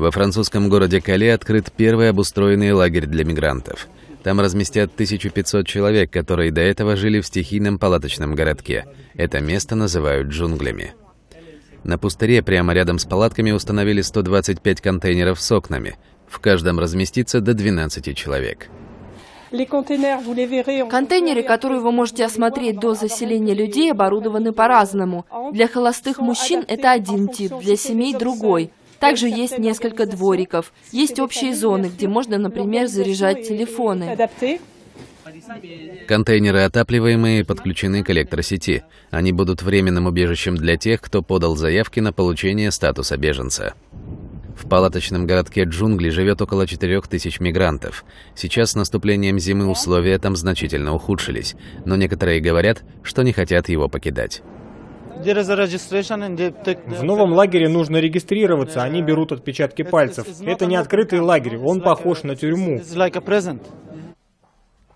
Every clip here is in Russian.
Во французском городе Кале открыт первый обустроенный лагерь для мигрантов. Там разместят 1500 человек, которые до этого жили в стихийном палаточном городке. Это место называют джунглями. На пустыре прямо рядом с палатками установили 125 контейнеров с окнами. В каждом разместится до 12 человек. Контейнеры, которые вы можете осмотреть до заселения людей, оборудованы по-разному. Для холостых мужчин это один тип, для семей другой. Также есть несколько двориков. Есть общие зоны, где можно, например, заряжать телефоны. Контейнеры отапливаемые подключены к электросети. Они будут временным убежищем для тех, кто подал заявки на получение статуса беженца. В палаточном городке Джунгли живет около 4000 мигрантов. Сейчас с наступлением зимы условия там значительно ухудшились, но некоторые говорят, что не хотят его покидать. В новом лагере нужно регистрироваться, они берут отпечатки пальцев. Это не открытый лагерь, он похож на тюрьму.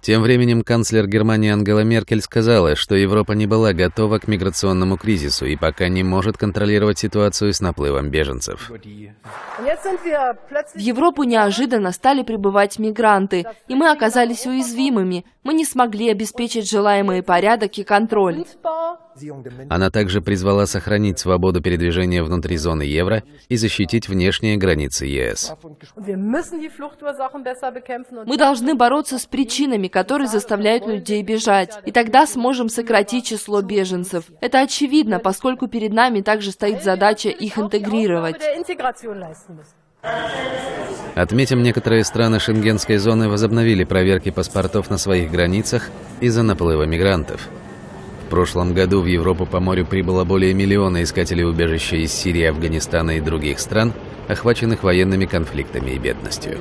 Тем временем канцлер Германии Ангела Меркель сказала, что Европа не была готова к миграционному кризису и пока не может контролировать ситуацию с наплывом беженцев. В Европу неожиданно стали прибывать мигранты, и мы оказались уязвимыми. Мы не смогли обеспечить желаемый порядок и контроль. Она также призвала сохранить свободу передвижения внутри зоны евро и защитить внешние границы ЕС. Мы должны бороться с причинами, которые заставляют людей бежать, и тогда сможем сократить число беженцев. Это очевидно, поскольку перед нами также стоит задача их интегрировать. Отметим, некоторые страны шенгенской зоны возобновили проверки паспортов на своих границах из-за наплыва мигрантов. В прошлом году в Европу по морю прибыло более миллиона искателей убежища из Сирии, Афганистана и других стран, охваченных военными конфликтами и бедностью.